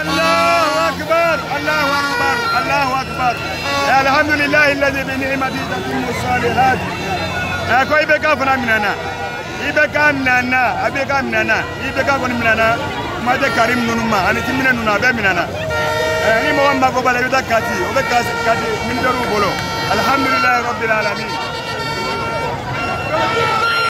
الله اكبر الله اكبر الله اكبر الحمد لله الذي بنعمته تتم الصالحات ko ibe ka fana minana ibe ka minana abe ka minana ibe ka kɔni minana kuma tɛ karim ninnu ma ani timinɛ ninnu a bɛ minana ni mɔgɔ min mako b'a la i bɛ taa kati o bɛ kati minitɛriw bolo alhamdulilayi rabbil alamin